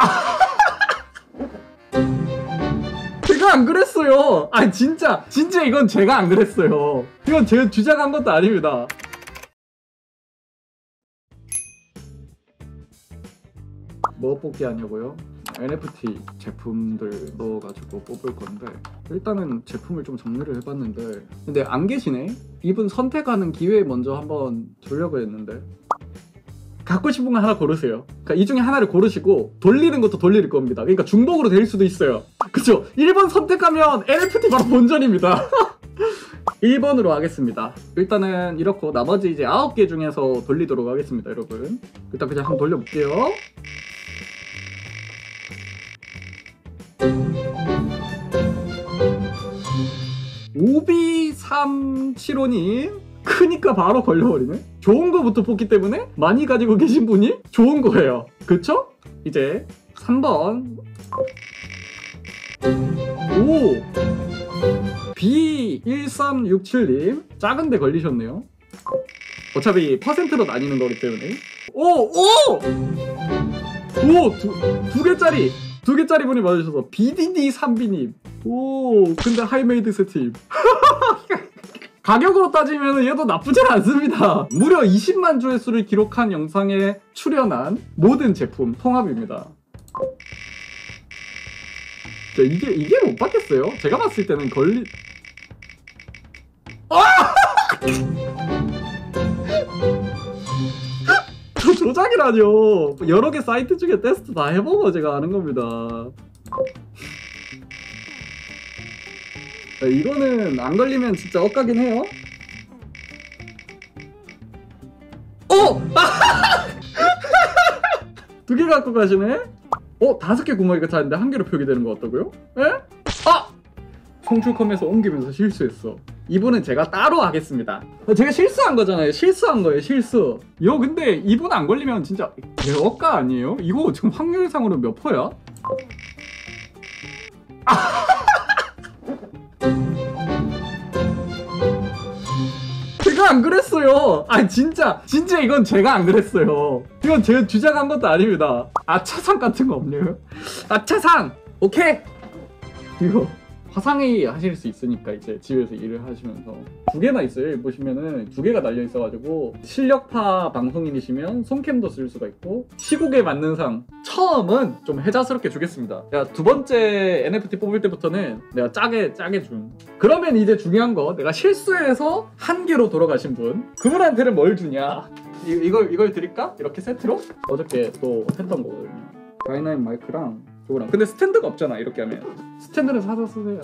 제가 안 그랬어요. 아 진짜 진짜 이건 제가 안 그랬어요. 이건 제가 주장한 것도 아닙니다. 뭐 뽑기 하냐고요? NFT 제품들 넣어가지고 뽑을 건데 일단은 제품을 좀 정리를 해봤는데 근데 안 계시네? 이분 선택하는 기회 먼저 한번 주려고 했는데 갖고 싶은 거 하나 고르세요. 그러니까 이 중에 하나를 고르시고 돌리는 것도 돌릴 겁니다. 그러니까 중복으로 될 수도 있어요. 그쵸? 1번 선택하면 NFT 바로 본전입니다. 1번으로 하겠습니다. 일단은 이렇고 나머지 이제 9개 중에서 돌리도록 하겠습니다, 여러분. 일단 그냥 한번 돌려볼게요. 오비375님 크니까 바로 걸려버리네. 좋은 거부터 뽑기 때문에 많이 가지고 계신 분이 좋은 거예요. 그쵸? 이제 3번. 오! B1367님 작은데 걸리셨네요. 어차피 퍼센트로 나뉘는 거기 때문에. 오! 오! 오! 두, 두 개짜리! 두 개짜리 분이 맞으셔서 BDD 3B님. 오! 근데 하이메이드 세팀 가격으로 따지면 얘도 나쁘진 않습니다 무려 20만 조회수를 기록한 영상에 출연한 모든 제품 통합입니다 자, 이게 이게 못 받겠어요? 제가 봤을 때는 걸리 아! 저 조작이라뇨 여러 개 사이트 중에 테스트 다 해보고 제가 아는 겁니다 야, 이거는 안 걸리면 진짜 엇가긴 해요 어! 두개 갖고 가시네? 어? 다섯 개 구멍이 같았는데 한 개로 표기되는 거 같다고요? 에? 아! 송출컴에서 옮기면서 실수했어 이분은 제가 따로 하겠습니다 제가 실수한 거잖아요 실수한 거예요 실수 요 근데 이분 안 걸리면 진짜 개업가 아니에요? 이거 지금 확률상으로 몇 퍼야? 제 안 그랬어요. 아 진짜 진짜 이건 제가 안 그랬어요. 이건 제가 주장한 것도 아닙니다. 아차상 같은 거 없네요. 아차상 오케이. 이거 화상회의 하실 수 있으니까 이제 집에서 일을 하시면서 두 개나 있어요. 보시면은 두 개가 달려 있어가지고 실력파 방송인이시면 손캠도 쓸 수가 있고 시국에 맞는 상 처음은 좀 해자스럽게 주겠습니다. 내가 두 번째 NFT 뽑을 때부터는 내가 짜게 짜게 준. 그러면 이제 중요한 거 내가 실수해서 한 개로 돌아가신 분 그분한테는 뭘 주냐? 이, 이걸 이걸 드릴까? 이렇게 세트로 어저께 또 했던 거거든요. 다이나믹 마이크랑 이거랑. 근데 스탠드가 없잖아 이렇게 하면. 스탠드는 사서 쓰세요.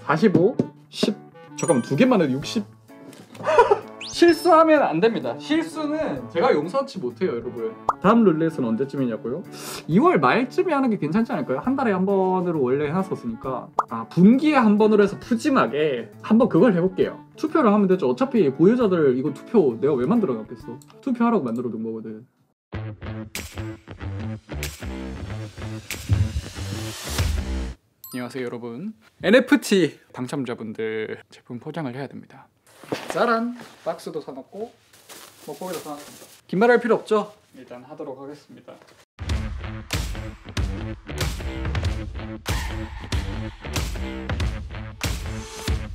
45 10 잠깐만 두 개만 해도 60 실수하면 안 됩니다. 실수는 제가 용서치 못해요 여러분. 다음 룰렛은 언제쯤이냐고요? 2월 말쯤에 하는 게 괜찮지 않을까요? 한 달에 한 번으로 원래 해놨었으니까. 아 분기에 한 번으로 해서 푸짐하게 한번 그걸 해볼게요. 투표를 하면 되죠. 어차피 보유자들 이거 투표 내가 왜 만들어 놨겠어? 투표하라고 만들어 둔 거거든 안녕하세요 여러분. NFT 당첨자분들 제품 포장을 해야 됩니다. 짜란 박스도 사놨고 먹고기도 사놨습니다. 긴 말할 필요 없죠? 일단 하도록 하겠습니다.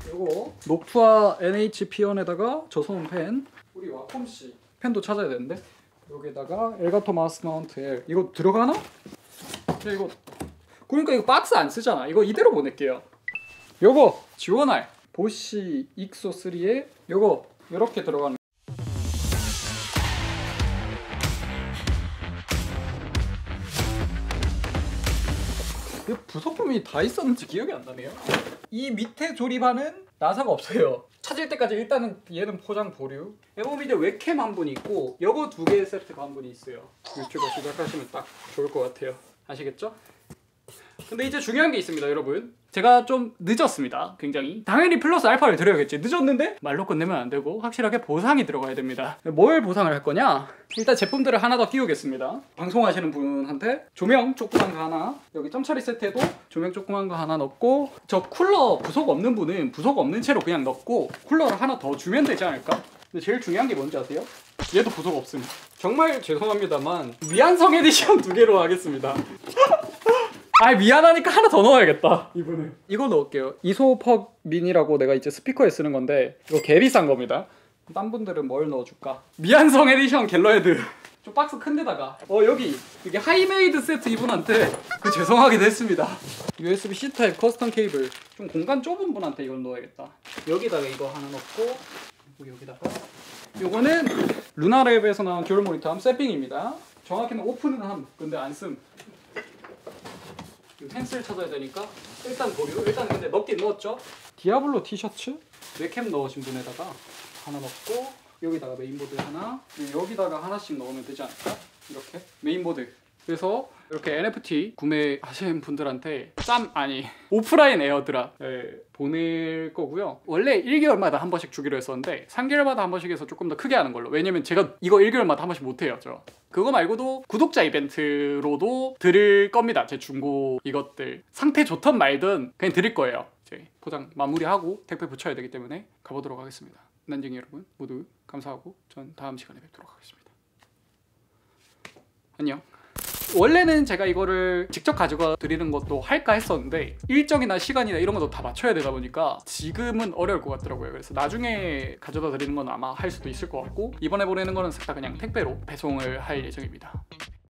그리고 녹투아 NH 피언에다가 저소음 펜. 우리 와콤씨 펜도 찾아야 되는데 여기다가 엘가토 마우스 마운트 L 이거 들어가나? 야, 이거 그러니까 이거 박스 안 쓰잖아. 이거 이대로 보낼게요. 요거 지원할 보시 익소 3에 요거 이렇게 들어가는. 이 부속품이 다 있었는지 기억이 안 나네요. 이 밑에 조립하는 나사가 없어요. 찾을 때까지 일단은 얘는 포장 보류. 에모미드 웹캠 한 분 있고 요거 두개 세트가 한 분이 있어요. 유튜버 시작하시면 딱 좋을 것 같아요. 아시겠죠? 근데 이제 중요한 게 있습니다 여러분. 제가 좀 늦었습니다 굉장히. 당연히 플러스 알파를 드려야겠지. 늦었는데 말로 끝내면 안 되고 확실하게 보상이 들어가야 됩니다. 뭘 보상을 할 거냐? 일단 제품들을 하나 더 끼우겠습니다. 방송하시는 분한테 조명 조그만 거 하나 여기 점처리 세트에도 조명 조그만 거 하나 넣고 저 쿨러 부속 없는 분은 부속 없는 채로 그냥 넣고 쿨러를 하나 더 주면 되지 않을까? 근데 제일 중요한 게 뭔지 아세요? 얘도 부속 없습니다. 정말 죄송합니다만 미안성 에디션 두 개로 하겠습니다. 아 미안하니까 하나 더 넣어야겠다. 이분은 이거 넣을게요. IsoPuck mini라고 내가 이제 스피커에 쓰는 건데 이거 개 비싼 겁니다. 딴 분들은 뭘 넣어줄까? 미안성 에디션 갤러헤드. 좀 박스 큰 데다가. 어 여기. 이게 하이메이드 세트 이분한테 그 죄송하게 됐습니다. USB-C 타입 custom 케이블. 좀 공간 좁은 분한테 이걸 넣어야겠다. 여기다가 이거 하나 넣고 그리고 여기다가. 요거는 루나랩에서 나온 dual 모니터 arm 새삥입니다. 정확히는 오픈은 함. 근데 안씀 펜슬 찾아야 되니까 일단 보류 일단 근데 넣긴 넣었죠? 디아블로 티셔츠? 웹캠 넣으신 분에다가 하나 넣고 여기다가 메인보드 하나 그리고 여기다가 하나씩 넣으면 되지 않을까? 이렇게? 메인보드 그래서 이렇게 NFT 구매하시는 분들한테 짬 아니 오프라인 airdrop 예, 보낼 거고요. 원래 1개월마다 한 번씩 주기로 했었는데 3개월마다 한 번씩 해서 조금 더 크게 하는 걸로. 왜냐면 제가 이거 1개월마다 한 번씩 못해요 저. 그거 말고도 구독자 이벤트로도 드릴 겁니다 제 중고 이것들. 상태 좋든 말든 그냥 드릴 거예요. 이제 포장 마무리하고 택배 붙여야 되기 때문에 가보도록 하겠습니다. 난쟁이 여러분 모두 감사하고 전 다음 시간에 뵙도록 하겠습니다. 안녕 원래는 제가 이거를 직접 가져가 드리는 것도 할까 했었는데 일정이나 시간이나 이런 것도 다 맞춰야 되다 보니까 지금은 어려울 것 같더라고요. 그래서 나중에 가져다 드리는 건 아마 할 수도 있을 것 같고 이번에 보내는 거는 싹 다 그냥 택배로 배송을 할 예정입니다.